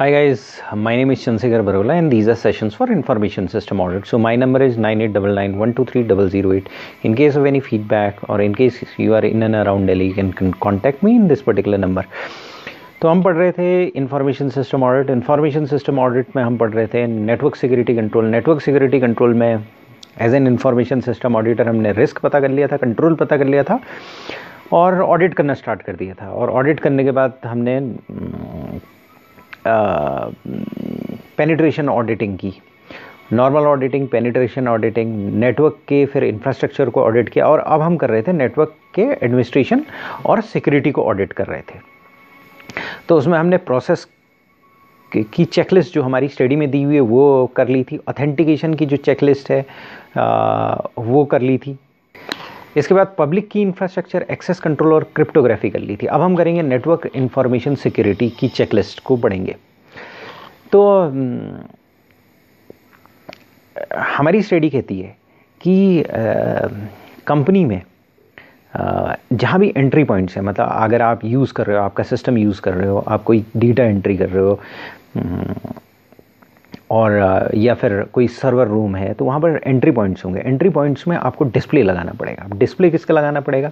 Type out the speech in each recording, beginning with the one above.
Hi guys, my name is Chandrasekhar Barola and these are sessions for information system audit. So my number is 9899123008. In case of any feedback or in case you are in and around Delhi, you can contact me in this particular number. तो हम पढ़ रहे थे information system audit information system audit में हम पढ़ रहे थे network security control network security control में as an information system auditor हमने रिस्क पता कर लिया था कंट्रोल पता कर लिया था और ऑडिट करना स्टार्ट कर दिया था और ऑडिट करने के बाद हमने पेनिट्रेशन ऑडिटिंग की। Normal auditing penetration auditing network के फिर इंफ्रास्ट्रक्चर को ऑडिट किया और अब हम कर रहे थे नेटवर्क के एडमिनिस्ट्रेशन और सिक्योरिटी को ऑडिट कर रहे थे। तो उसमें हमने प्रोसेस की चेकलिस्ट जो हमारी स्टडी में दी हुई है वो कर ली थी। ऑथेंटिकेशन की जो चेकलिस्ट है आ, वो कर ली थी। इसके बाद पब्लिक की इंफ्रास्ट्रक्चर एक्सेस कंट्रोल और क्रिप्टोग्राफी कर ली थी। अब हम करेंगे नेटवर्क इंफॉर्मेशन सिक्योरिटी की चेकलिस्ट को पढ़ेंगे तो हमारी स्टडी कहती है कि कंपनी में जहाँ भी एंट्री पॉइंट्स हैं मतलब अगर आप यूज़ कर रहे हो, आपका सिस्टम यूज़ कर रहे हो, आप कोई डेटा एंट्री कर रहे हो और या फिर कोई सर्वर रूम है तो वहाँ पर एंट्री पॉइंट्स होंगे। एंट्री पॉइंट्स में आपको डिस्प्ले लगाना पड़ेगा। डिस्प्ले किसका लगाना पड़ेगा?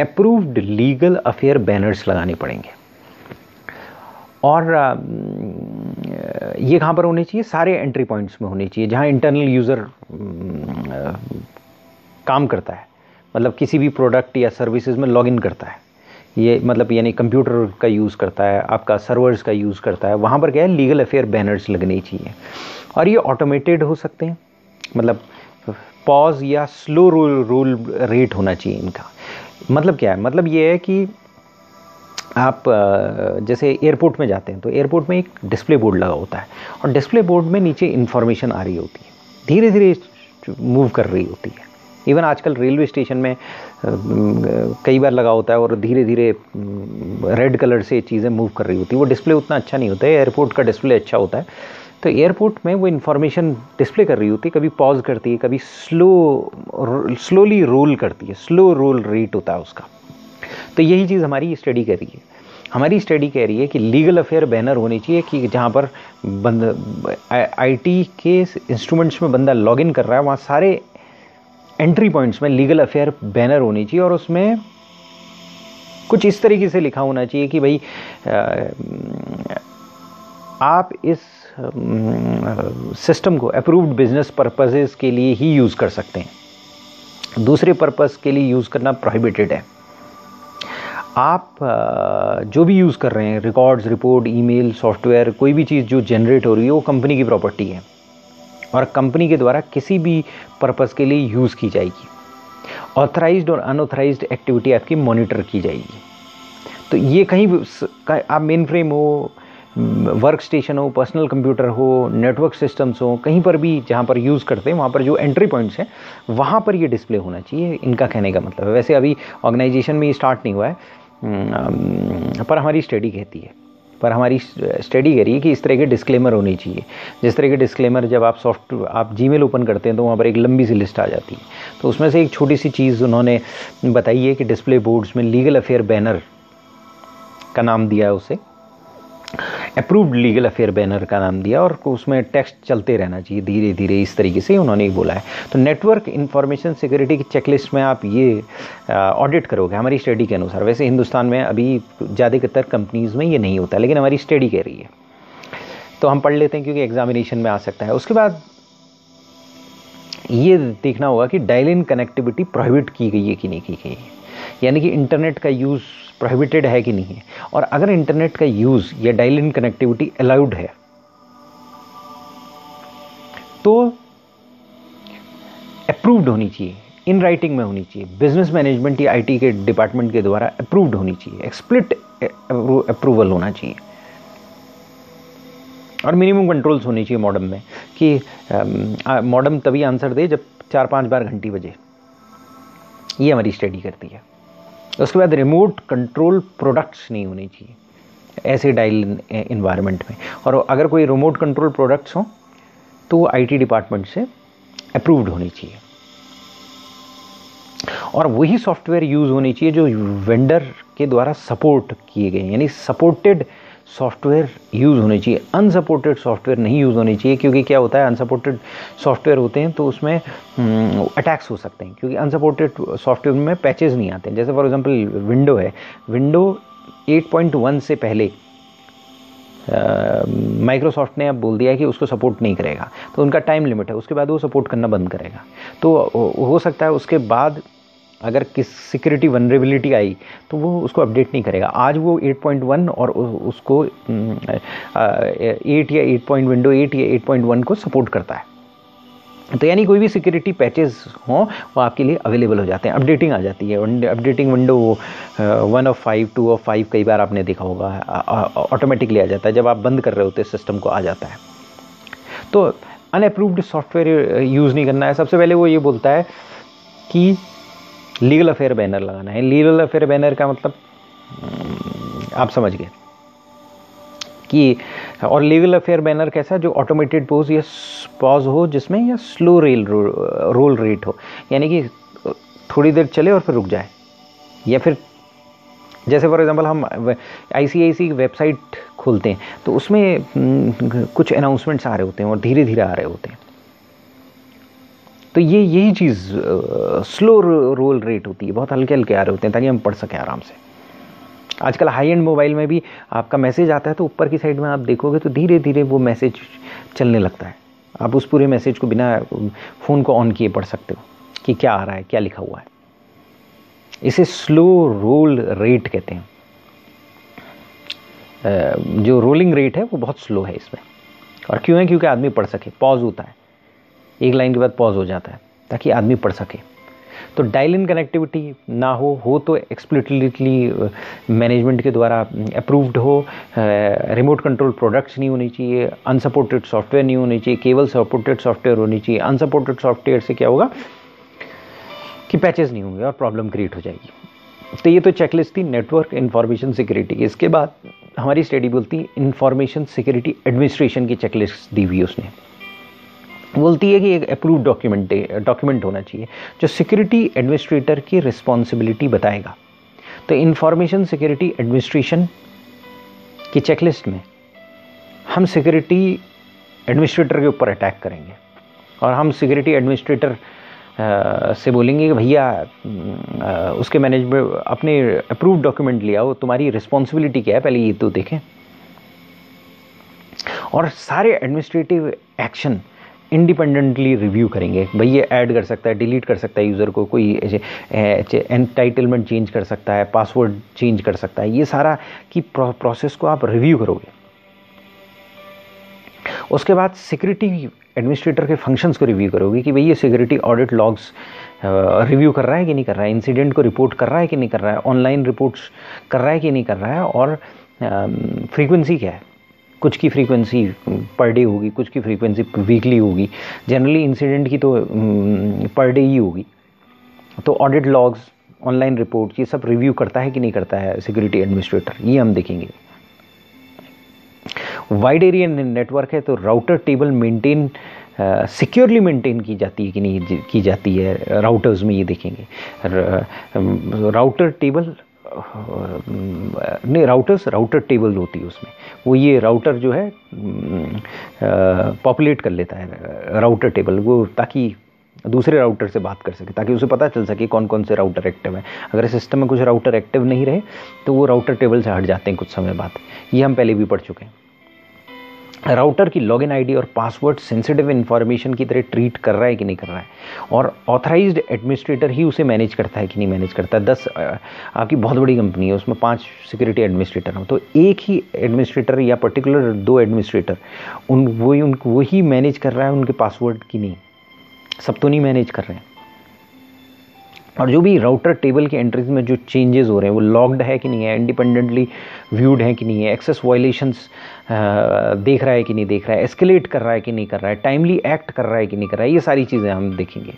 अप्रूव्ड लीगल अफेयर बैनर्स लगाने पड़ेंगे। और ये कहाँ पर होने चाहिए? सारे एंट्री पॉइंट्स में होने चाहिए, जहाँ इंटरनल यूज़र काम करता है। मतलब किसी भी प्रोडक्ट या सर्विसेज़ में लॉगिन करता है। ये मतलब यानी कंप्यूटर का यूज़ करता है, आपका सर्वर्स का यूज़ करता है, वहाँ पर क्या है लीगल अफेयर बैनर्स लगने चाहिए। और ये ऑटोमेटेड हो सकते हैं मतलब पॉज या स्लो रोल रोल रेट होना चाहिए इनका। मतलब क्या है मतलब ये है कि आप जैसे एयरपोर्ट में जाते हैं तो एयरपोर्ट में एक डिस्प्ले बोर्ड लगा होता है, और डिस्प्ले बोर्ड में नीचे इन्फॉर्मेशन आ रही होती है धीरे धीरे मूव कर रही होती है। इवन आजकल रेलवे स्टेशन में कई बार लगा होता है और धीरे धीरे रेड कलर से चीज़ें मूव कर रही होती है। वो डिस्प्ले उतना अच्छा नहीं होता है एयरपोर्ट का डिस्प्ले अच्छा होता है। तो एयरपोर्ट में वो इन्फॉर्मेशन डिस्प्ले कर रही होती है, कभी पॉज करती है, कभी स्लो स्लोली रोल करती है स्लो रोल रेट होता है उसका। तो यही चीज़ हमारी स्टडी कर रही है। हमारी स्टडी कह रही है कि लीगल अफेयर बैनर होनी चाहिए कि जहाँ पर बंद आईटी के इंस्ट्रूमेंट्स में बंदा लॉगिन कर रहा है, वहाँ सारे एंट्री पॉइंट्स में लीगल अफेयर बैनर होनी चाहिए और उसमें कुछ इस तरीके से लिखा होना चाहिए कि भाई आप इस सिस्टम को अप्रूव्ड बिज़नेस पर्पजेज के लिए ही यूज़ कर सकते हैं। दूसरे पर्पज़ के लिए यूज़ करना प्रोहिबिटेड है। आप जो भी यूज़ कर रहे हैं रिकॉर्ड्स रिपोर्ट ईमेल सॉफ्टवेयर कोई भी चीज़ जो जनरेट हो रही है, वो कंपनी की प्रॉपर्टी है। और कंपनी के द्वारा किसी भी पर्पज़ के लिए यूज़ की जाएगी। ऑथराइज्ड और अनऑथराइज्ड एक्टिविटी आपकी मॉनिटर की जाएगी। तो ये कहीं आप मेन फ्रेम हो वर्क स्टेशन हो पर्सनल कंप्यूटर हो नेटवर्क सिस्टम्स हो, कहीं पर भी जहाँ पर यूज़ करते हैं, वहाँ पर जो एंट्री पॉइंट्स हैं, वहाँ पर ये डिस्प्ले होना चाहिए। इनका कहने का मतलब है। वैसे अभी ऑर्गेनाइजेशन में ये स्टार्ट नहीं हुआ है। पर हमारी स्टडी कहती है। पर हमारी स्टडी करिए कि इस तरह के डिस्क्लेमर होने चाहिए। जिस तरह के डिस्क्लेमर जब आप सॉफ्ट आप जी ओपन करते हैं तो वहाँ पर एक लंबी सी लिस्ट आ जाती है। तो उसमें से एक छोटी सी चीज़ उन्होंने बताई है कि डिस्प्ले बोर्ड्स में लीगल अफेयर बैनर का नाम दिया है उसे। अप्रूव्ड लीगल अफेयर बैनर का नाम दिया और उसमें टेक्स्ट चलते रहना चाहिए धीरे धीरे इस तरीके से उन्होंने बोला है। तो नेटवर्क इन्फॉर्मेशन सिक्योरिटी की चेकलिस्ट में आप ये ऑडिट करोगे, हमारी स्टडी के अनुसार। वैसे हिंदुस्तान में अभी ज़्यादातर कंपनीज़ में ये नहीं होता, लेकिन हमारी स्टडी कह रही है। तो हम पढ़ लेते हैं क्योंकि एग्जामिनेशन में आ सकता है। उसके बाद ये देखना होगा कि डायल इन कनेक्टिविटी प्रोहिबिट की गई है कि नहीं की गई यानी कि इंटरनेट का यूज़ प्रोहिबिटेड है कि नहीं है। और अगर इंटरनेट का यूज़ या डायल इन कनेक्टिविटी अलाउड है तो अप्रूव्ड होनी चाहिए इन राइटिंग में होनी चाहिए बिज़नेस मैनेजमेंट या आईटी के डिपार्टमेंट के द्वारा अप्रूव्ड होनी चाहिए एक्सप्लिट अप्रूवल होना चाहिए। और मिनिमम कंट्रोल्स होने चाहिए मॉडम में कि मॉडम तभी आंसर दे जब चार पाँच बार घंटी बजे। ये हमारी स्टडी करती है। उसके बाद रिमोट कंट्रोल प्रोडक्ट्स नहीं होने चाहिए, ऐसे डायल इन्वायरमेंट में। और अगर कोई रिमोट कंट्रोल प्रोडक्ट्स हों तो वो आईटी डिपार्टमेंट से अप्रूव्ड होनी चाहिए। और वही सॉफ्टवेयर यूज़ होनी चाहिए जो वेंडर के द्वारा सपोर्ट किए गए यानी सपोर्टेड सॉफ्टवेयर यूज़ होने चाहिए। अनसपोर्टेड सॉफ्टवेयर नहीं यूज़ होने चाहिए क्योंकि क्या होता है अनसपोर्टेड सॉफ्टवेयर होते हैं तो उसमें अटैक्स हो सकते हैं क्योंकि अनसपोर्टेड सॉफ्टवेयर में पैचेस नहीं आते हैं। जैसे फॉर एग्जांपल विंडो है। विंडो 8.1 से पहले माइक्रोसॉफ्ट uh, ने अब बोल दिया है कि उसको सपोर्ट नहीं करेगा। तो उनका टाइम लिमिट है उसके बाद वो सपोर्ट करना बंद करेगा। तो हो सकता है उसके बाद अगर किस सिक्योरिटी वनरेबिलिटी आई तो वो उसको अपडेट नहीं करेगा। आज वो 8.1 और उसको एट या 8 पॉइंट विंडो 8 या 8.1 को सपोर्ट करता है। तो यानी कोई भी सिक्योरिटी पैचेस हों, वो आपके लिए अवेलेबल हो जाते हैं। अपडेटिंग आ जाती है। Updating window one of five two of five कई बार आपने देखा होगा। ऑटोमेटिकली आ जाता है। जब आप बंद कर रहे होते सिस्टम को आ जाता है। तो अनअप्रूव्ड सॉफ्टवेयर यूज़ नहीं करना है। सबसे पहले वो ये बोलता है कि लीगल अफेयर बैनर लगाना है। लीगल अफेयर बैनर का मतलब आप समझ गए कि, और लीगल अफेयर बैनर कैसा जो ऑटोमेटेड पोज या पॉज हो, जिसमें या स्लो रेल रोल रेट हो। यानी कि, थोड़ी देर चले और फिर रुक जाए। या फिर, जैसे फॉर एग्जांपल हम आई वेबसाइट खोलते हैं तो उसमें कुछ अनाउंसमेंट्स आ रहे होते हैं और धीरे धीरे आ रहे होते हैं। तो ये, यही चीज़ स्लो रोल रेट होती है। बहुत हल्के हल्के आ रहे होते हैं, ताकि हम पढ़ सकें आराम से। आजकल हाई एंड मोबाइल में भी आपका मैसेज आता है तो ऊपर की साइड में आप देखोगे तो धीरे धीरे वो मैसेज चलने लगता है। आप उस पूरे मैसेज को बिना फ़ोन को ऑन किए पढ़ सकते हो, कि क्या आ रहा है, क्या लिखा हुआ है। इसे स्लो रोल रेट कहते हैं। जो रोलिंग रेट है, वो बहुत स्लो है इसमें। और क्यों है? क्योंकि आदमी पढ़ सके पॉज होता है। एक लाइन के बाद पॉज हो जाता है, ताकि आदमी पढ़ सके। तो डायल इन कनेक्टिविटी ना हो हो तो एक्सप्लिटली मैनेजमेंट के द्वारा अप्रूव्ड हो रिमोट कंट्रोल प्रोडक्ट्स नहीं होनी चाहिए अनसपोर्टेड सॉफ्टवेयर नहीं होनी चाहिए केवल सपोर्टेड सॉफ्टवेयर होनी चाहिए। अनसपोर्टेड सॉफ्टवेयर से क्या होगा? कि पैचेस नहीं होंगे और प्रॉब्लम क्रिएट हो जाएगी। तो ये तो चेकलिस्ट थी नेटवर्क इन्फॉर्मेशन सिक्योरिटी इसके बाद हमारी स्टडी बोलती इंफॉर्मेशन सिक्योरिटी एडमिनिस्ट्रेशन की चेकलिस्ट दी हुई उसने। बोलती है कि एक अप्रूव डॉक्यूमेंट डॉक्यूमेंट होना चाहिए, जो सिक्योरिटी एडमिनिस्ट्रेटर की रिस्पॉन्सिबिलिटी बताएगा। तो इंफॉर्मेशन सिक्योरिटी एडमिनिस्ट्रेशन की चेकलिस्ट में हम सिक्योरिटी एडमिनिस्ट्रेटर के ऊपर अटैक करेंगे और हम सिक्योरिटी एडमिनिस्ट्रेटर से बोलेंगे कि भैया उसके मैनेजमेंट अपने अप्रूव डॉक्यूमेंट लिया हो तुम्हारी रिस्पॉन्सिबिलिटी क्या है? पहले ये तो देखें। और सारे एडमिनिस्ट्रेटिव एक्शन इंडिपेंडेंटली रिव्यू करेंगे। भाई ये ऐड कर सकता है डिलीट कर सकता है यूज़र को, कोई एंटाइटलमेंट चेंज कर सकता है पासवर्ड चेंज कर सकता है। ये सारा की प्रोसेस को आप रिव्यू करोगे। उसके बाद सिक्योरिटी एडमिनिस्ट्रेटर के फ़ंक्शंस को रिव्यू करोगे कि भाई ये सिक्योरिटी ऑडिट लॉग्स रिव्यू कर रहा है कि नहीं कर रहा है? इंसिडेंट को रिपोर्ट कर रहा है कि नहीं कर रहा है? ऑनलाइन रिपोर्ट्स कर रहा है कि नहीं कर रहा है? और फ्रीक्वेंसी क्या है? कुछ की फ्रीक्वेंसी पर डे होगी, कुछ की फ्रीक्वेंसी वीकली होगी। जनरली इंसिडेंट की तो पर डे ही होगी। तो ऑडिट लॉग्स ऑनलाइन रिपोर्ट ये सब रिव्यू करता है कि नहीं करता है सिक्योरिटी एडमिनिस्ट्रेटर ये हम देखेंगे। वाइड एरिया नेटवर्क है तो router table maintain securely maintain की जाती है कि नहीं, की जाती है? राउटर्स में ये देखेंगे। राउटर टेबल नहीं राउटर्स राउटर टेबल होती है उसमें, वो ये राउटर जो है पॉपुलेट कर लेता है राउटर टेबल वो ताकि दूसरे राउटर से बात कर सके, ताकि उसे पता चल सके कौन कौन से राउटर एक्टिव हैं। अगर सिस्टम में कुछ राउटर एक्टिव नहीं रहे तो वो राउटर टेबल से हट जाते हैं कुछ समय बाद। ये हम पहले भी पढ़ चुके हैं। राउटर की लॉगिन आईडी और पासवर्ड सेंसिटिव इन्फॉर्मेशन की तरह ट्रीट कर रहा है कि नहीं कर रहा है? और ऑथराइज्ड एडमिनिस्ट्रेटर ही उसे मैनेज करता है कि नहीं मैनेज करता? है दस आपकी बहुत बड़ी कंपनी है, उसमें पाँच सिक्योरिटी एडमिनिस्ट्रेटर हो। तो एक ही एडमिनिस्ट्रेटर या पर्टिकुलर दो एडमिनिस्ट्रेटर उन वही उन वही मैनेज कर रहा है उनके पासवर्ड की नहीं। सब तो नहीं मैनेज कर रहे हैं। और जो भी राउटर टेबल के एंट्रीज में जो चेंजेस हो रहे हैं, वो लॉक्ड है कि नहीं है इंडिपेंडेंटली व्यूड है कि नहीं है एक्सेस वायलेशंस देख रहा है कि नहीं देख रहा है एस्केलेट कर रहा है कि नहीं कर रहा है टाइमली एक्ट कर रहा है कि नहीं कर रहा है, ये सारी चीज़ें हम देखेंगे।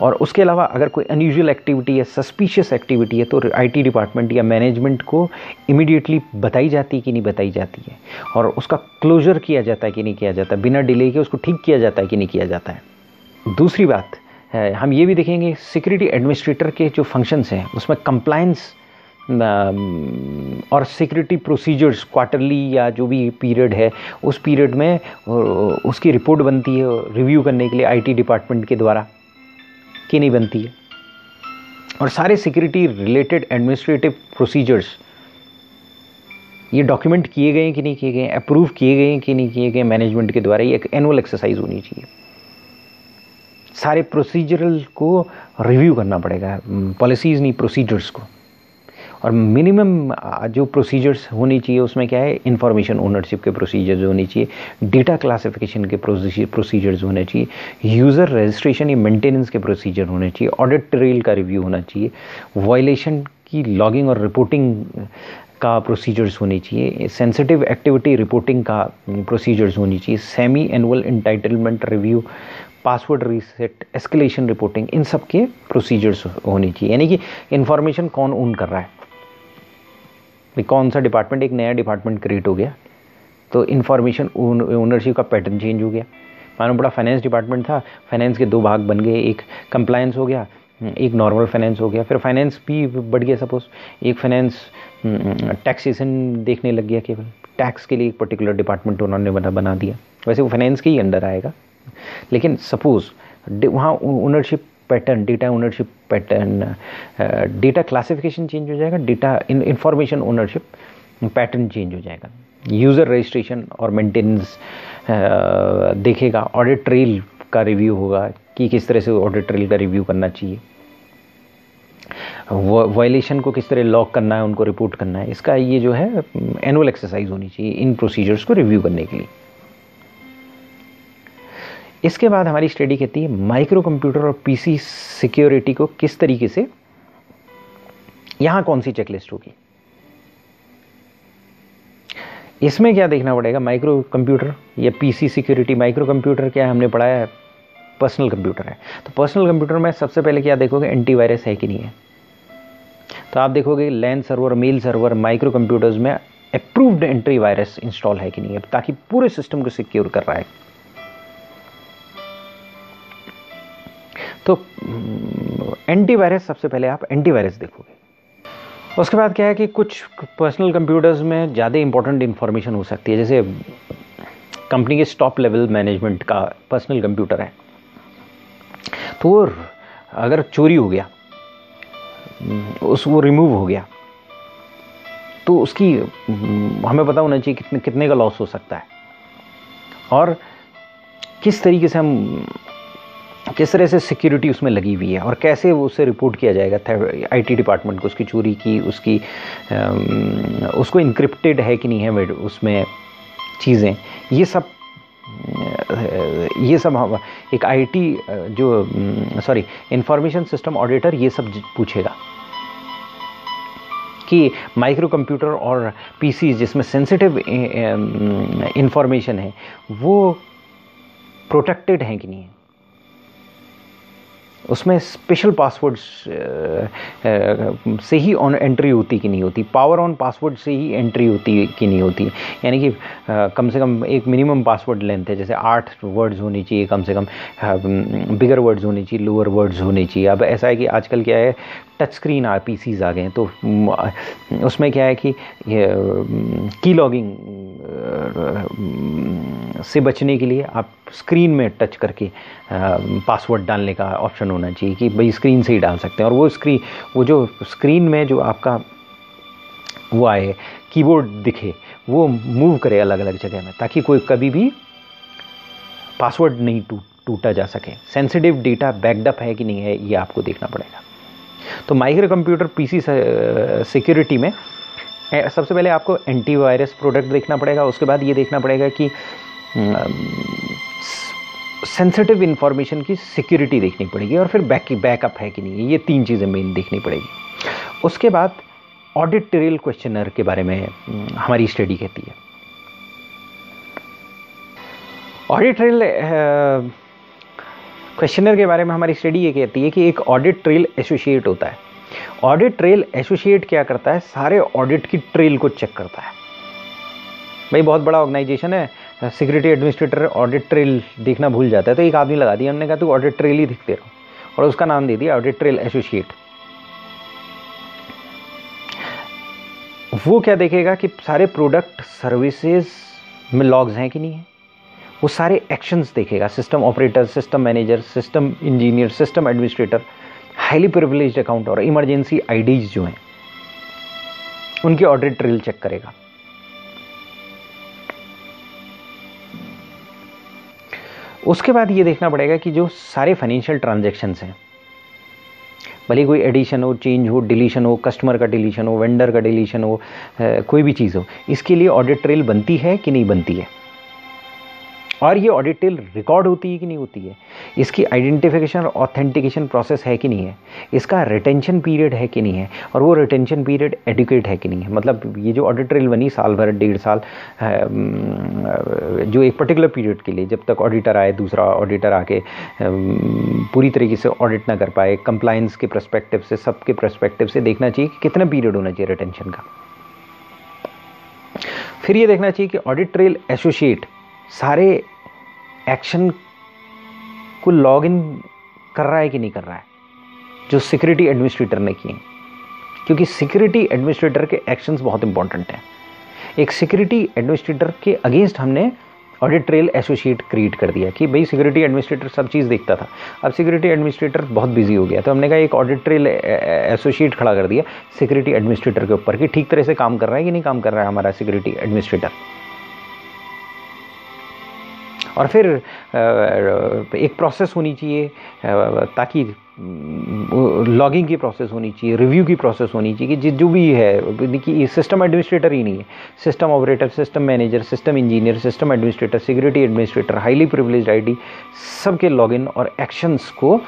और उसके अलावा अगर कोई अनयूजल एक्टिविटी है सस्पिशियस एक्टिविटी है तो आईटी डिपार्टमेंट या मैनेजमेंट को इमीडिएटली बताई जाती है कि नहीं बताई जाती है। और उसका क्लोजर किया जाता है कि नहीं किया जाता बिना डिले के उसको ठीक किया जाता है कि नहीं किया जाता है। दूसरी बात हम ये भी देखेंगे सिक्योरिटी एडमिनिस्ट्रेटर के जो फ़ंक्शंस हैं, उसमें कंप्लायंस और सिक्योरिटी प्रोसीजर्स क्वार्टरली या जो भी पीरियड है, उस पीरियड में उसकी रिपोर्ट बनती है रिव्यू करने के लिए आईटी डिपार्टमेंट के द्वारा, कि नहीं बनती है। और सारे सिक्योरिटी रिलेटेड एडमिनिस्ट्रेटिव प्रोसीजर्स ये डॉक्यूमेंट किए गए कि नहीं किए गए अप्रूव किए गए कि नहीं किए गए मैनेजमेंट के द्वारा, ये एक एनुअल एक्सरसाइज होनी चाहिए। सारे प्रोसीजरल को रिव्यू करना पड़ेगा पॉलिसीज़ नहीं प्रोसीजर्स को। और मिनिमम जो प्रोसीजर्स होनी चाहिए, उसमें क्या है? इंफॉर्मेशन ओनरशिप के प्रोसीजर्स होनी चाहिए डेटा क्लासिफिकेशन के प्रोसीजर्स होने चाहिए यूज़र रजिस्ट्रेशन या मेंटेनेंस के प्रोसीजर होने चाहिए ऑडिट ट्रेल का रिव्यू होना चाहिए वायलेशन की लॉगिंग और रिपोर्टिंग का प्रोसीजर्स होने चाहिए सेंसिटिव एक्टिविटी रिपोर्टिंग का प्रोसीजर्स होनी चाहिए semi annual entitlement review password reset escalation reporting इन सब के प्रोसीजर्स होनी चाहिए। यानी कि इन्फॉर्मेशन कौन ओन कर रहा है? कौन सा डिपार्टमेंट एक नया डिपार्टमेंट क्रिएट हो गया तो इन्फॉर्मेशन ओनरशिप का पैटर्न चेंज हो गया। मानो बड़ा फाइनेंस डिपार्टमेंट था फाइनेंस के दो भाग बन गए, एक कंप्लायंस हो गया, एक नॉर्मल फाइनेंस हो गया, फिर फाइनेंस भी बढ़ गया सपोज़ एक फाइनेंस टैक्सेशन देखने लग गया केवल। टैक्स के लिए एक पर्टिकुलर डिपार्टमेंट उन्होंने बना बना दिया। वैसे वो फाइनेंस के ही अंडर आएगा। लेकिन सपोज़ वहाँ ownership pattern data ownership pattern data classification change हो जाएगा data information ownership pattern change हो जाएगा। यूज़र रजिस्ट्रेशन और मेंटेनेंस uh, देखेगा ऑडिट ट्रेल का रिव्यू होगा कि किस तरह से ऑडिट ट्रेल का रिव्यू करना चाहिए। वायलेशन को किस तरह लॉक करना है उनको रिपोर्ट करना है। इसका ये जो है एनुअल एक्सरसाइज होनी चाहिए इन प्रोसीजर्स को रिव्यू करने के लिए। इसके बाद हमारी स्टडी कहती है माइक्रो कंप्यूटर और पीसी सिक्योरिटी को किस तरीके से, यहाँ कौन सी चेकलिस्ट होगी? इसमें क्या देखना पड़ेगा? माइक्रो कंप्यूटर या पीसी सिक्योरिटी माइक्रो कंप्यूटर क्या है? हमने पढ़ाया है, पर्सनल कंप्यूटर है। तो पर्सनल कंप्यूटर में सबसे पहले क्या देखोगे? एंटीवायरस है कि नहीं है? तो आप देखोगे LAN server, mail server micro computers में अप्रूव्ड एंट्री वायरस इंस्टॉल है कि नहीं है? ताकि पूरे सिस्टम को सिक्योर कर रहा है। तो एंटीवायरस सबसे पहले आप एंटीवायरस देखोगे। उसके बाद क्या है कि कुछ पर्सनल कंप्यूटर्स में ज़्यादा इंपॉर्टेंट इंफॉर्मेशन हो सकती है, जैसे कंपनी के स्टॉप लेवल मैनेजमेंट का पर्सनल कंप्यूटर है। तो वो अगर चोरी हो गया, उस, वो रिमूव हो गया तो उसकी हमें पता होना चाहिए कितने कितने का लॉस हो सकता है। और किस तरीके से हम किस तरह से सिक्योरिटी उसमें लगी हुई है और कैसे वो उसे रिपोर्ट किया जाएगा? आईटी डिपार्टमेंट को उसकी चोरी की, उसकी उसको इनक्रिप्टेड है कि नहीं है उसमें चीज़ें? ये सब ये सब एक आईटी जो सॉरी इंफॉर्मेशन सिस्टम ऑडिटर ये सब पूछेगा कि माइक्रो कंप्यूटर और पीसी जिसमें सेंसिटिव इंफॉर्मेशन है, वो प्रोटेक्टेड हैं कि नहीं है? उसमें स्पेशल पासवर्ड से ही ऑन एंट्री होती कि नहीं होती? पावर ऑन पासवर्ड से ही एंट्री होती कि नहीं होती? यानी कि कम से कम एक मिनिमम पासवर्ड लेंथ है, जैसे आठ वर्ड्स होने चाहिए कम से कम बिगर वर्ड्स होने चाहिए लोअर वर्ड्स होने चाहिए। अब ऐसा है कि आजकल क्या है टच स्क्रीन आर आ गए तो उसमें क्या है कि की लॉगिंग से बचने के लिए आप स्क्रीन में टच करके पासवर्ड डालने का ऑप्शन होना चाहिए कि भाई स्क्रीन से ही डाल सकते हैं। और वो स्क्रीन वो जो स्क्रीन में जो आपका, वो आए कीबोर्ड दिखे, वो मूव करे अलग अलग जगह में, ताकि कोई कभी भी पासवर्ड नहीं टूट टूटा जा सके। सेंसिटिव डेटा बैकडअप है कि नहीं है, ये आपको देखना पड़ेगा। तो माइक्रो कंप्यूटर पीसी सिक्योरिटी में सबसे पहले आपको एंटीवायरस प्रोडक्ट देखना पड़ेगा, उसके बाद ये देखना पड़ेगा कि सेंसिटिव इन्फॉर्मेशन की सिक्योरिटी देखनी पड़ेगी और फिर बैक, बैकअप है कि नहीं, ये तीन चीज़ें मेन देखनी पड़ेगी। उसके बाद ऑडिट ट्रेल क्वेश्चनर के बारे में हमारी स्टडी कहती है। ऑडिट ट्रेल क्वेश्चनर के बारे में हमारी स्टडी ये कहती है कि एक ऑडिट ट्रेल एसोसिएट होता है। ऑडिट ट्रेल एसोसिएट क्या करता है? सारे ऑडिट की ट्रेल को चेक करता है। भाई, बहुत बड़ा ऑर्गेनाइजेशन है। सिक्योरिटी एडमिनिस्ट्रेटर ऑडिट ट्रेल देखना भूल जाता है। तो एक आदमी लगा दिया हमने, कहा, तू ऑडिट ट्रेल ही दिखते रहो। और उसका नाम दे दिया ऑडिट ट्रेल एसोसिएट वो क्या देखेगा कि सारे प्रोडक्ट सर्विसेज़ में लॉग्स हैं कि नहीं है? वो सारे एक्शंस देखेगा। System operator system manager system engineer system administrator highly privilege account और इमरजेंसी आईडीज जो हैं, उनके ऑडिट ट्रेल चेक करेगा। उसके बाद ये देखना पड़ेगा कि जो सारे फाइनेंशियल ट्रांजेक्शन्स हैं, भले कोई एडिशन हो चेंज हो डिलीशन हो कस्टमर का डिलीशन हो वेंडर का डिलीशन हो कोई भी चीज़ हो, इसके लिए ऑडिट ट्रेल बनती है कि नहीं बनती है? और ये ऑडिट टेल रिकॉर्ड होती है कि नहीं होती है? इसकी आइडेंटिफिकेशन और ऑथेंटिकेशन प्रोसेस है कि नहीं है? इसका रिटेंशन पीरियड है कि नहीं है? और वो रिटेंशन पीरियड एडुकेट है कि नहीं है? मतलब ये जो ऑडिट ट्रेल बनी, साल भर, डेढ़ साल जो एक पर्टिकुलर पीरियड के लिए जब तक ऑडिटर आए, दूसरा ऑडिटर आके पूरी तरीके से ऑडिट ना कर पाए कंप्लाइंस के प्रस्पेक्टिव से, सबके प्रस्पेक्टिव से देखना चाहिए कि कितना पीरियड होना चाहिए रिटेंशन का। फिर ये देखना चाहिए कि ऑडिट ट्रेल एसोसिएट सारे एक्शन को लॉग इन कर रहा है कि नहीं कर रहा है? जो सिक्योरिटी एडमिनिस्ट्रेटर ने किए क्योंकि सिक्योरिटी एडमिनिस्ट्रेटर के एक्शंस बहुत इंपॉर्टेंट हैं। एक सिक्योरिटी एडमिनिस्ट्रेटर के अगेंस्ट हमने ऑडिट ट्रेल एसोसिएट क्रिएट कर दिया कि भाई सिक्योरिटी एडमिनिस्ट्रेटर सब चीज़ देखता था। अब सिक्योरिटी एडमिनिस्ट्रेटर बहुत बिज़ी हो गया। तो हमने कहा एक ऑडिट ट्रेल एसोसिएट खड़ा कर दिया सिक्योरिटी एडमिनिस्ट्रेटर के ऊपर कि ठीक तरह से काम कर रहा है कि नहीं काम कर रहा है हमारा सिक्योरिटी एडमिनिस्ट्रेटर। और फिर एक प्रोसेस होनी चाहिए ताकि लॉगिंग की प्रोसेस होनी चाहिए रिव्यू की प्रोसेस होनी चाहिए कि जो भी है, देखिए सिस्टम एडमिनिस्ट्रेटर ही नहीं है। System operator system manager system engineer system administrator security administrator highly privilege ID सबके लॉगिन और एक्शंस को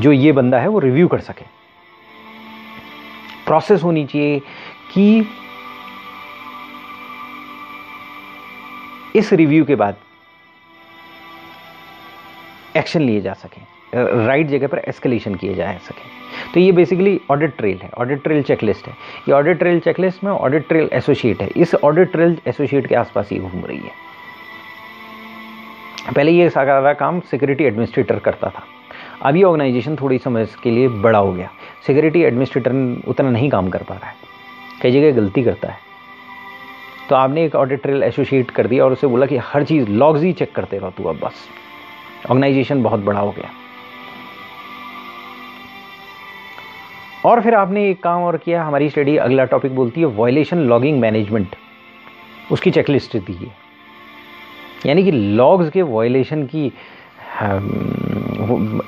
जो ये बंदा है वो रिव्यू कर सके। प्रोसेस होनी चाहिए कि इस रिव्यू के बाद एक्शन लिए जा सकें, राइट जगह पर एस्केलेशन किए जा सके। तो ये बेसिकली ऑडिट ट्रेल है ऑडिट ट्रेल चेकलिस्ट है। ये ऑडिट ट्रेल चेकलिस्ट में ऑडिट ट्रेल एसोसिएट है। इस ऑडिट ट्रेल एसोसिएट के आसपास ही घूम रही है। पहले ये सारा काम सिक्योरिटी एडमिनिस्ट्रेटर करता था। अभी ऑर्गेनाइजेशन थोड़ी समय के लिए बड़ा हो गया। सिक्योरिटी एडमिनिस्ट्रेटर उतना नहीं काम कर पा रहा है। कई जगह गलती करता है। तो आपने एक ऑडिट ट्रेल एसोसिएट कर दिया और उसे बोला कि हर चीज़ लॉग्स ही चेक करते रहो तू अब बस। ऑर्गेनाइजेशन बहुत बड़ा हो गया। और फिर आपने एक काम और किया, हमारी स्टडी अगला टॉपिक बोलती है वॉयलेशन लॉगिंग मैनेजमेंट उसकी चेकलिस्ट दी है। यानी कि लॉग्स के वॉयलेशन की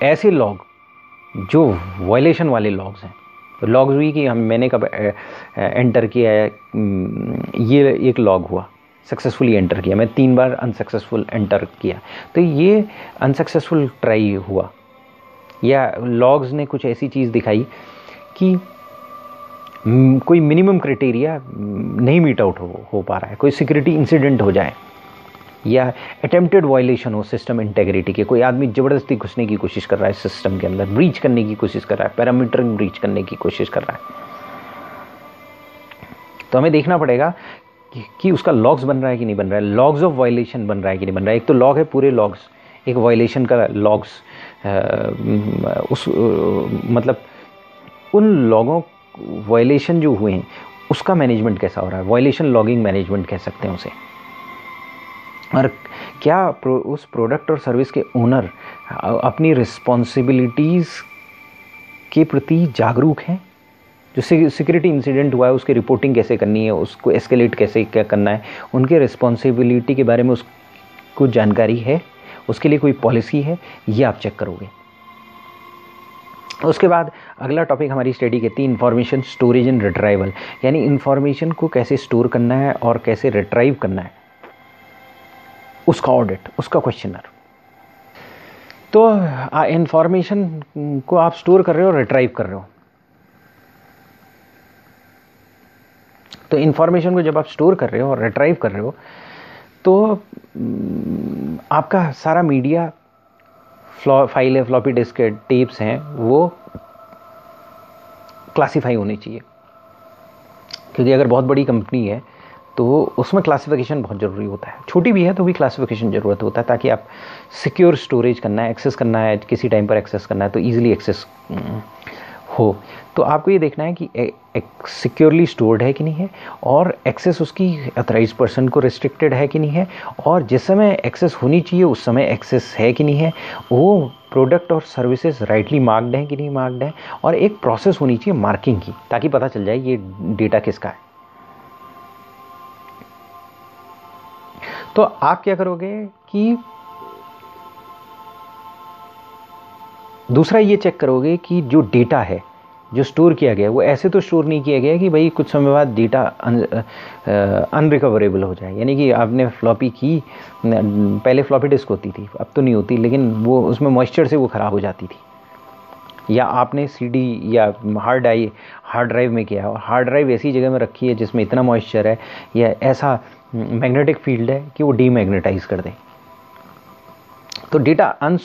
ऐसे लॉग जो वॉयलेशन वाले लॉग्स हैं। लॉग हुई कि हम, मैंने कब एंटर किया है ये एक लॉग हुआ सक्सेसफुली एंटर किया, मैं तीन बार अनसक्सेसफुल एंटर किया। तो ये अनसक्सेसफुल ट्राई हुआ। या लॉग्स ने कुछ ऐसी चीज़ दिखाई कि कोई मिनिमम क्राइटेरिया नहीं मीट आउट हो हो पा रहा है, कोई सिक्योरिटी इंसिडेंट हो जाए। या अटेम्प्टेड वायलेशन हो सिस्टम इंटेग्रिटी के कोई आदमी ज़बरदस्ती घुसने की कोशिश कर रहा है सिस्टम के अंदर ब्रीच करने की कोशिश कर रहा है पैरामीटर ब्रीच करने की कोशिश कर रहा है। तो हमें देखना पड़ेगा कि, कि उसका लॉग्स बन रहा है कि नहीं बन रहा है लॉग्स ऑफ़ वायलेशन बन रहा है कि नहीं बन रहा है। एक तो लॉग है पूरे लॉग्स एक वायलेशन का लॉग्स उस मतलब उन लॉगों वायलेशन जो हुए हैं उसका मैनेजमेंट कैसा हो रहा है? वायलेशन लॉगिंग मैनेजमेंट कह सकते हैं उसे। और क्या प्रो, उस प्रोडक्ट और सर्विस के ओनर अपनी रिस्पॉन्सिबिलिटीज़ के प्रति जागरूक हैं? जो सिक्योरिटी इंसिडेंट हुआ है उसकी रिपोर्टिंग कैसे करनी है उसको एस्केलेट कैसे क्या करना है उनके रिस्पॉन्सिबिलिटी के बारे में उसको जानकारी है? उसके लिए कोई पॉलिसी है? ये आप चेक करोगे। उसके बाद अगला टॉपिक हमारी स्टडी के थी इन्फॉर्मेशन स्टोरेज एंड रिट्राइवल यानी इन्फॉर्मेशन को कैसे स्टोर करना है और कैसे रिट्राइव करना है। उसका ऑडिट उसका क्वेश्चनर तो इंफॉर्मेशन को आप स्टोर कर रहे हो रिट्राइव कर रहे हो। तो इंफॉर्मेशन को जब आप स्टोर कर रहे हो और रिट्राइव कर रहे हो तो आपका सारा मीडिया फ़ाइल है फ्लॉपी डिस्क है टेप्स हैं, वो क्लासीफाई होनी चाहिए। क्योंकि अगर बहुत बड़ी कंपनी है तो उसमें क्लासिफिकेशन बहुत ज़रूरी होता है। छोटी भी है तो भी क्लासिफिकेशन ज़रूरत होता है ताकि आप सिक्योर स्टोरेज करना है एक्सेस करना है, किसी टाइम पर एक्सेस करना है तो ईजिली एक्सेस हो। तो आपको ये देखना है कि सिक्योरली स्टोर्ड है कि नहीं है और एक्सेस उसकी अथराइज पर्सन को रिस्ट्रिक्टेड है कि नहीं है और जिस समय एक्सेस होनी चाहिए, उस समय एक्सेस है कि नहीं है, वो प्रोडक्ट और सर्विसेज़ राइटली मार्क्ड हैं कि नहीं मार्क्ड हैं और एक प्रोसेस होनी चाहिए मार्किंग की, ताकि पता चल जाए ये डेटा किसका है। तो आप क्या करोगे कि दूसरा ये चेक करोगे कि जो डेटा है, जो स्टोर किया गया, वो ऐसे तो स्टोर नहीं किया गया कि भाई कुछ समय बाद डेटा अनरिकवरेबल हो जाए। यानी कि आपने फ्लॉपी की पहले फ्लॉपी डिस्क होती थी, अब तो नहीं होती, लेकिन वो उसमें मॉइस्चर से वो ख़राब हो जाती थी। या आपने सीडी या हार्ड ड्राइव हार्ड ड्राइव में किया है। और हार्ड ड्राइव ऐसी जगह में रखी है जिसमें इतना मॉइस्चर है या ऐसा मैग्नेटिक फ़ील्ड है कि वो डीमैग्नेटाइज कर दें। तो डेटा अन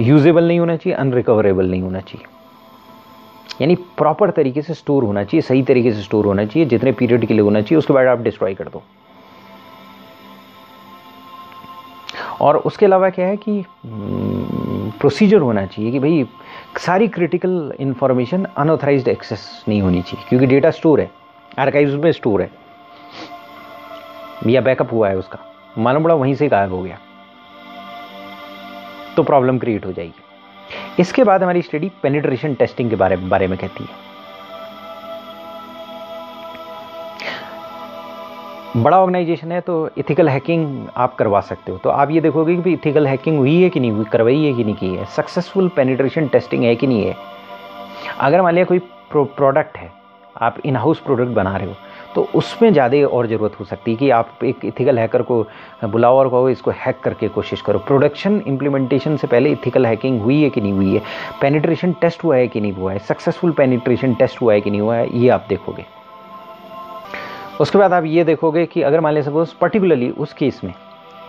यूजेबल नहीं होना चाहिए अनरिकवरेबल नहीं होना चाहिए। यानी प्रॉपर तरीके से स्टोर होना चाहिए सही तरीके से स्टोर होना चाहिए जितने पीरियड के लिए होना चाहिए उसके बाद आप डिस्ट्रॉय कर दो। और उसके अलावा क्या है कि प्रोसीजर hmm, होना चाहिए कि भाई सारी क्रिटिकल इन्फॉर्मेशन अनऑथराइज एक्सेस नहीं होनी चाहिए, क्योंकि डेटा स्टोर है आर्काइव्स में स्टोर है। या बैकअप हुआ है उसका। मालूम बड़ा वहीं से गायब हो गया। तो प्रॉब्लम क्रिएट हो जाएगी। इसके बाद हमारी स्टडी पेनिट्रेशन टेस्टिंग के बारे बारे में कहती है। बड़ा ऑर्गेनाइजेशन है तो इथिकल हैकिंग आप करवा सकते हो। तो आप ये देखोगे कि इथिकल हैकिंग हुई है कि नहीं हुई, करवाई है कि नहीं की है? सक्सेसफुल पेनिट्रेशन टेस्टिंग है कि नहीं है? अगर मान लिया कोई प्रोडक्ट है, आप इन हाउस प्रोडक्ट बना रहे हो तो उसमें ज़्यादा और ज़रूरत हो सकती है कि आप एक इथिकल हैकर को बुलाओ और कहो, इसको हैक करके कोशिश करो। प्रोडक्शन इम्प्लीमेंटेशन से पहले इथिकल हैकिंग हुई है कि नहीं हुई है? पेनिट्रेशन टेस्ट हुआ है कि नहीं हुआ है? सक्सेसफुल पेनिट्रेशन टेस्ट हुआ है कि नहीं हुआ है? ये आप देखोगे। उसके बाद आप ये देखोगे कि अगर मान लें सपोज़ पर्टिकुलरली उस केस में,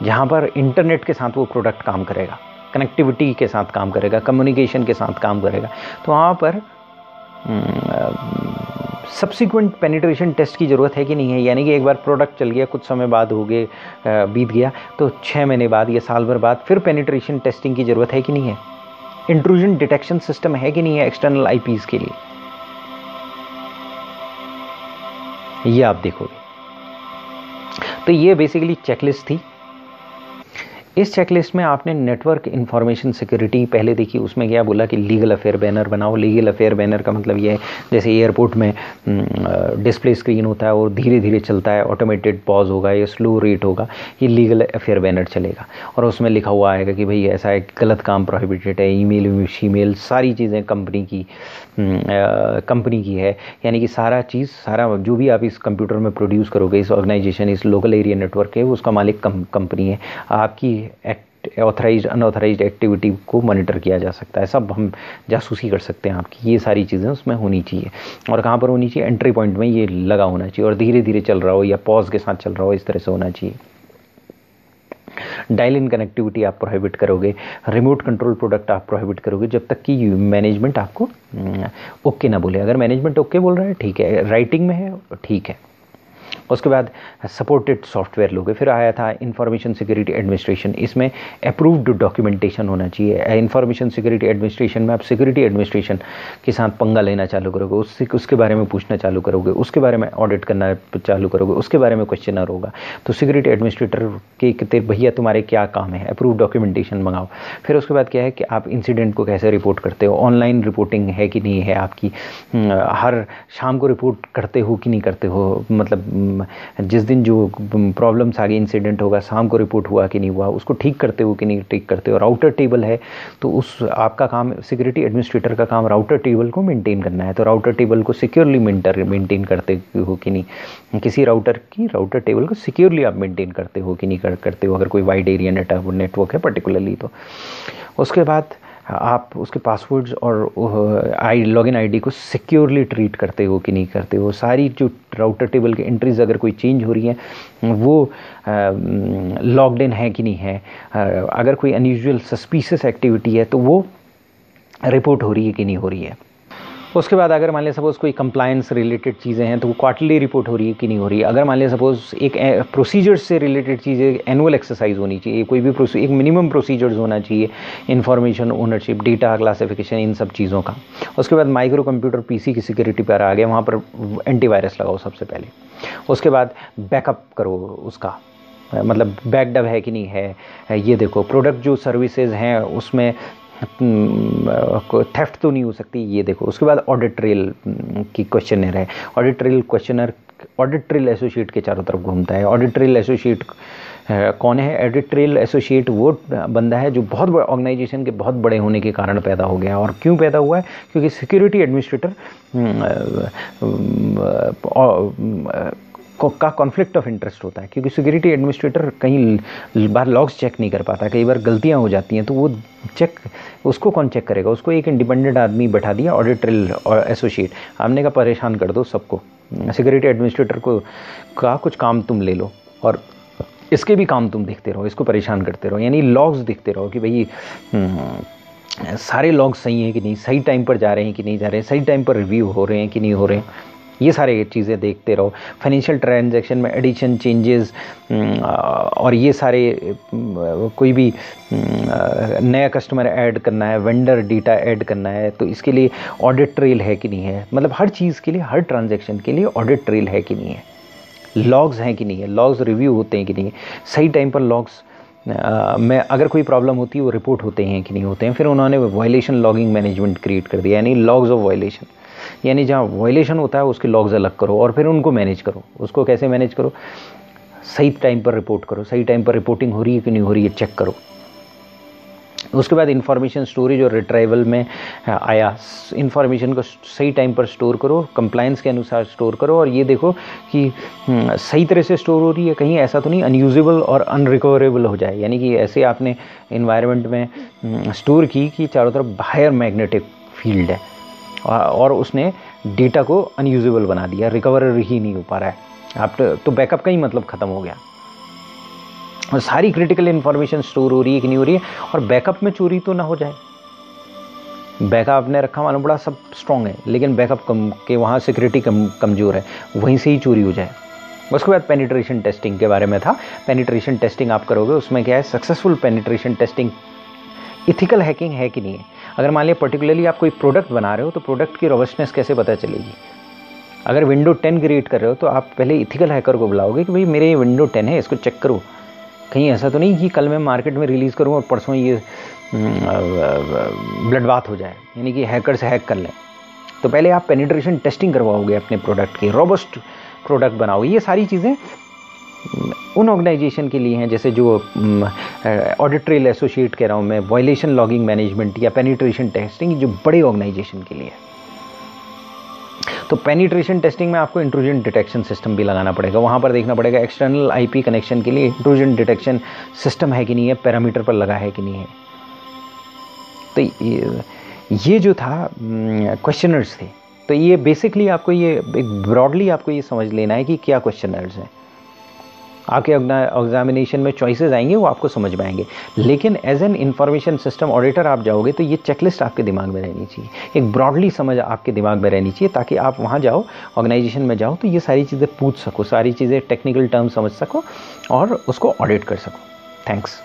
जहाँ पर इंटरनेट के साथ वो प्रोडक्ट काम करेगा कनेक्टिविटी के साथ काम करेगा कम्युनिकेशन के साथ काम करेगा तो वहाँ पर सब्सिक्वेंट पेनिट्रेशन टेस्ट की ज़रूरत है कि नहीं है? यानी कि एक बार प्रोडक्ट चल गया, कुछ समय बाद हो गए बीत गया तो छः महीने बाद या साल भर बाद फिर पेनिट्रेशन टेस्टिंग की ज़रूरत है कि नहीं है? इंट्रूजन डिटेक्शन सिस्टम है कि नहीं है एक्सटर्नल आईपीस के लिए? ये आप देखोगे। तो ये बेसिकली चेकलिस्ट थी। इस चेकलिस्ट में आपने नेटवर्क इन्फॉर्मेशन सिक्योरिटी पहले देखी, उसमें क्या बोला कि लीगल अफेयर बैनर बनाओ। लीगल अफेयर बैनर का मतलब ये है, जैसे एयरपोर्ट में डिस्प्ले स्क्रीन होता है और धीरे धीरे चलता है ऑटोमेटेड पॉज होगा, या स्लो रेट होगा, ये लीगल अफेयर बैनर चलेगा। और उसमें लिखा हुआ आएगा कि भाई ऐसा है गलत काम प्रोहिबिटेड है ईमेल शीमेल सारी चीज़ें कंपनी की कंपनी की है। यानी कि सारा चीज़, सारा जो भी आप इस कंप्यूटर में प्रोड्यूस करोगे, इस ऑर्गेनाइजेशन इस लोकल एरिया नेटवर्क है, उसका मालिक कंपनी है। आपकी एक्ट ऑथराइज अनऑथराइज एक्टिविटी को मॉनिटर किया जा सकता है। सब हम जासूसी कर सकते हैं आपकी। ये सारी चीज़ें उसमें होनी चाहिए। और कहाँ पर होनी चाहिए? एंट्री पॉइंट में ये लगा होना चाहिए और धीरे धीरे चल रहा हो या पॉज के साथ चल रहा हो, इस तरह से होना चाहिए। डायल इन कनेक्टिविटी आप प्रोहिबिट करोगे। रिमोट कंट्रोल प्रोडक्ट आप प्रोहिबिट करोगे, जब तक कि मैनेजमेंट आपको ओके ना बोले। अगर मैनेजमेंट ओके बोल रहा है, ठीक है। राइटिंग में है, ठीक है। उसके बाद सपोर्टेड सॉफ्टवेयर लोगे। फिर आया था इंफॉर्मेशन सिक्योरिटी एडमिनिस्ट्रेशन इसमें अप्रूव्ड डॉक्यूमेंटेशन होना चाहिए। इंफॉर्मेशन सिक्योरिटी एडमिनिस्ट्रेशन में आप सिक्योरिटी एडमिनिस्ट्रेशन के साथ पंगा लेना चालू करोगे। उससे उसके बारे में पूछना चालू करोगे। उसके बारे में ऑडिट करना चालू करोगे। उसके बारे में क्वेश्चनर होगा। तो सिक्योरिटी एडमिनिस्ट्रेटर के भैया, तुम्हारे क्या काम है? अप्रूव डॉक्यूमेंटेशन मंगाओ। फिर उसके बाद क्या है कि आप इंसिडेंट को कैसे रिपोर्ट करते हो? ऑनलाइन रिपोर्टिंग है कि नहीं है आपकी? हर शाम को रिपोर्ट करते हो कि नहीं करते हो? मतलब जिस दिन जो प्रॉब्लम्स आ गई इंसिडेंट होगा शाम को रिपोर्ट हुआ कि नहीं हुआ उसको ठीक करते हो कि नहीं ठीक करते हो राउटर टेबल है तो उस आपका काम सिक्योरिटी एडमिनिस्ट्रेटर का काम राउटर टेबल को मेंटेन करना है तो राउटर टेबल को सिक्योरली मेंटेन करते हो कि नहीं किसी राउटर की राउटर टेबल को सिक्योरली आप मेंटेन करते हो कि नहीं कर, करते हो अगर कोई वाइड एरिया नेटवर्क है पर्टिकुलरली तो। उसके बाद आप उसके पासवर्ड्स और आई लॉगिन आईडी को सिक्योरली ट्रीट करते हो कि नहीं करते हो? सारी जो राउटर टेबल की एंट्रीज अगर कोई चेंज हो रही है, वो लॉगड इन है कि नहीं है? अगर कोई अनयूजल सस्पिशियस एक्टिविटी है तो वो रिपोर्ट हो रही है कि नहीं हो रही है? उसके बाद अगर मान लिया सपोज़ कोई कंप्लायंस रिलेटेड चीज़ें हैं तो वो क्वार्टरली रिपोर्ट हो रही है कि नहीं हो रही है? अगर मान लिया सपोज़ एक प्रोसीजर्स से रिलेटेड चीज़ें एनुअल एक्सरसाइज होनी चाहिए, कोई भी एक मिनिमम प्रोसीजर्स होना चाहिए इन्फॉर्मेशन ओनरशिप डेटा क्लासिफिकेशन इन सब चीज़ों का। उसके बाद माइक्रो कंप्यूटर पीसी की सिक्योरिटी पर आ गया, वहाँ पर एंटीवायरस लगाओ सबसे पहले। उसके बाद बैकअप करो उसका। मतलब बैकडअप है कि नहीं है? ये देखो प्रोडक्ट जो सर्विसेज़ हैं, उसमें थेफ्ट तो नहीं हो सकती, ये देखो। उसके बाद ऑडिट ट्रेल की क्वेश्चनर है। Audit questionnaire audit trail associate के चारों तरफ़ घूमता है। ऑडिट ट्रेल एसोसिएट कौन है? एडिट्रियल एसोसिएट वो बंदा है जो बहुत बड़े ऑर्गेनाइजेशन के बहुत बड़े होने के कारण पैदा हो गया। और क्यों पैदा हुआ है? क्योंकि सिक्योरिटी एडमिनिस्ट्रेटर का कॉन्फ्लिक्ट ऑफ़ इंटरेस्ट होता है। क्योंकि सिक्योरिटी एडमिनिस्ट्रेटर कहीं बार लॉग्स चेक नहीं कर पाता। कई बार गलतियाँ हो जाती हैं तो वो चेक उसको कौन चेक करेगा? उसको एक इंडिपेंडेंट आदमी बैठा दिया ऑडिटरल और एसोसिएट हमने का परेशान कर दो सबको। सिक्योरिटी एडमिनिस्ट्रेटर को का कुछ काम तुम ले लो और इसके भी काम तुम देखते रहो इसको परेशान करते रहो। यानी लॉग्स देखते रहो कि भाई हम्म, सारे लॉग्स सही हैं कि नहीं? सही टाइम पर जा रहे हैं कि नहीं जा रहे हैं? सही टाइम पर रिव्यू हो रहे हैं कि नहीं हो रहे हैं? ये सारे चीज़ें देखते रहो। फाइनेंशियल ट्रांजैक्शन में एडिशन चेंजेस और ये सारे कोई भी नया कस्टमर ऐड करना है वेंडर डेटा ऐड करना है तो इसके लिए ऑडिट ट्रेल है कि नहीं है? मतलब हर चीज़ के लिए, हर ट्रांजैक्शन के लिए ऑडिट ट्रेल है कि नहीं है? लॉग्स हैं कि नहीं है? लॉग्स रिव्यू होते हैं कि नहीं है? सही टाइम पर लॉग्स में अगर कोई प्रॉब्लम होती है, वो रिपोर्ट होते हैं कि नहीं होते हैं। फिर उन्होंने वायलेशन लॉगिंग मैनेजमेंट क्रिएट कर दिया, यानी लॉग्स ऑफ़ वायलेशन यानी जहाँ वायलेशन होता है उसके लॉग्स अलग करो और फिर उनको मैनेज करो। उसको कैसे मैनेज करो? सही टाइम पर रिपोर्ट करो। सही टाइम पर रिपोर्टिंग हो रही है कि नहीं हो रही है चेक करो। उसके बाद इन्फॉर्मेशन स्टोरेज और रिट्राइवल में आया इन्फॉर्मेशन को सही टाइम पर स्टोर करो कंप्लायंस के अनुसार स्टोर करो और ये देखो कि हम्म, सही तरह से स्टोर हो रही है कहीं ऐसा तो नहीं अनयूजेबल और अनरिकवरेबल हो जाए। यानी कि ऐसे आपने इन्वायरमेंट में स्टोर हम्म, की कि चारों तरफ़ हायर मैग्नेटिक फ़ील्ड है। और उसने डेटा को अनयूजेबल बना दिया रिकवर ही नहीं हो पा रहा है। आप तो बैकअप का ही मतलब ख़त्म हो गया। और सारी क्रिटिकल इन्फॉर्मेशन स्टोर हो रही है कि नहीं हो रही है, और बैकअप में चोरी तो ना हो जाए। बैकअप आपने रखा, मालूम बड़ा सब स्ट्रांग है, लेकिन बैकअप कम, के वहाँ सिक्योरिटी कम, कमज़ोर है, वहीं से ही चोरी हो जाए। उसके बाद पेनिट्रेशन टेस्टिंग के बारे में था। पेनिट्रेशन टेस्टिंग आप करोगे, उसमें क्या है successful penetration testing ethical hacking है कि नहीं है? अगर मान लिया पर्टिकुलरली आप कोई प्रोडक्ट बना रहे हो तो प्रोडक्ट की रोबस्टनेस कैसे पता चलेगी? अगर विंडो टेन क्रिएट कर रहे हो तो आप पहले इथिकल हैकर को बुलाओगे कि भाई, मेरे ये विंडो टेन है, इसको चेक करो। कहीं ऐसा तो नहीं कि कल मैं मार्केट में रिलीज़ करूँ और परसों ये ब्लड बात हो जाए। यानी कि हैकर से हैक कर लें। तो पहले आप पेनिट्रेशन टेस्टिंग करवाओगे अपने प्रोडक्ट की रोबस्ट प्रोडक्ट बनाओगे। ये सारी चीज़ें उन ऑर्गेनाइजेशन के लिए हैं, जैसे जो ऑडिट्रियल एसोसिएट कह रहा हूँ मैं, वायलेशन लॉगिंग मैनेजमेंट या पेनिट्रेशन टेस्टिंग जो बड़े ऑर्गेनाइजेशन के लिए है। तो पेनिट्रेशन टेस्टिंग में आपको इंट्रूजन डिटेक्शन सिस्टम भी लगाना पड़ेगा। वहाँ पर देखना पड़ेगा एक्सटर्नल आईपी कनेक्शन के लिए इंट्रूजन डिटेक्शन सिस्टम है कि नहीं है पैरामीटर पर लगा है कि नहीं है। तो ये जो था क्वेश्चनर्स थे। तो ये बेसिकली आपको ये, एक ब्रॉडली आपको ये समझ लेना है कि क्या क्वेश्चनर्स हैं। आपके एग्जामिनेशन में चॉइसेस आएँगे, वो आपको समझ पाएँगे लेकिन as an information system auditor आप जाओगे तो ये चेकलिस्ट आपके दिमाग में रहनी चाहिए। एक ब्रॉडली समझ आपके दिमाग में रहनी चाहिए ताकि आप वहाँ जाओ ऑर्गेनाइजेशन में जाओ तो ये सारी चीज़ें पूछ सको, सारी चीज़ें टेक्निकल टर्म समझ सको और उसको ऑडिट कर सको। थैंक्स